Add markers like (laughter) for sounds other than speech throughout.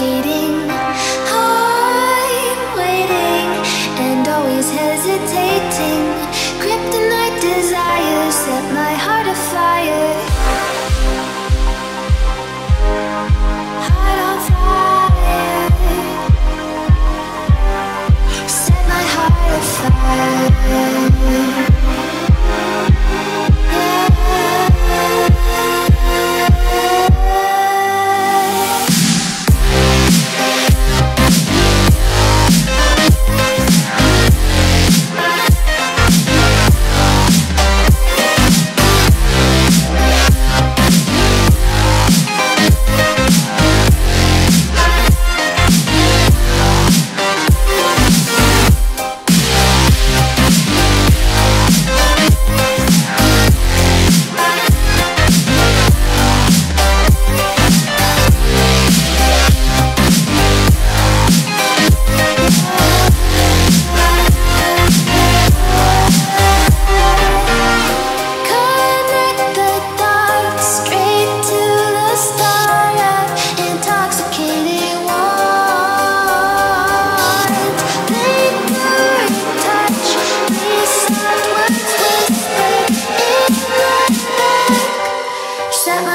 repeating I'm waiting and always hesitating. Kryptonite desires set my heart afire.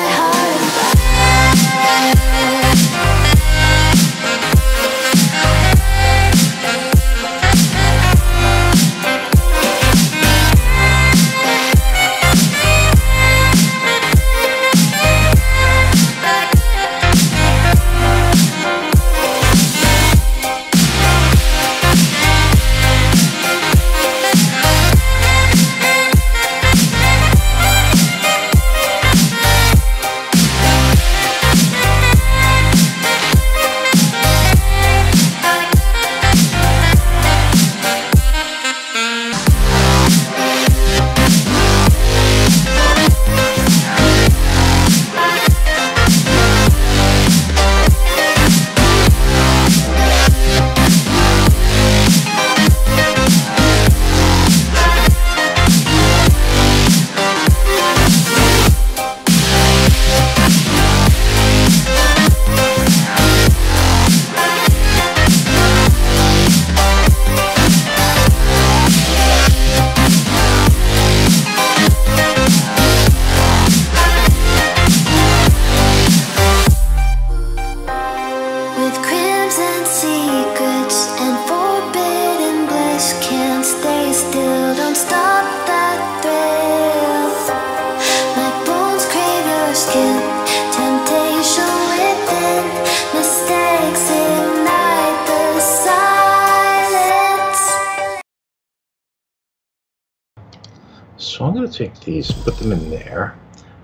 my heart. So I'm going to take these, put them in there.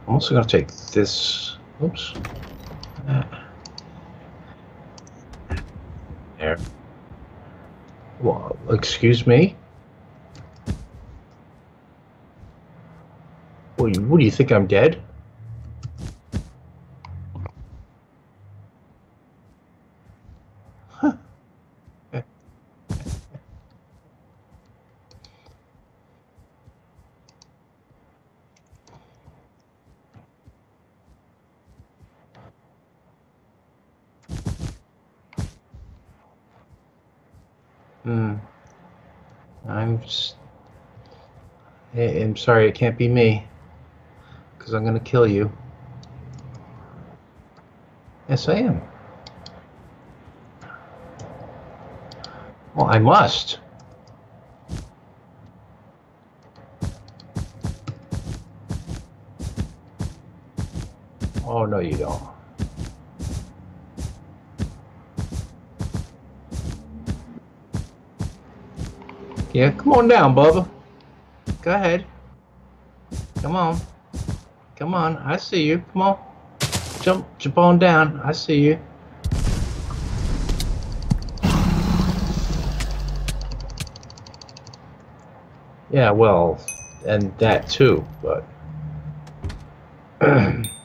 I'm also going to take this. Oops. There. Well, excuse me. What do you, what do you think? I'm dead. Hmm. I'm just. I'm sorry, it can't be me. Because I'm going to kill you. Yes, I am. Well, I must. Oh, no, you don't. Yeah, come on down, Bubba. Go ahead. Come on. Come on, I see you. Come on. Jump, jump on down. I see you. Yeah, well, and that too, but (clears throat)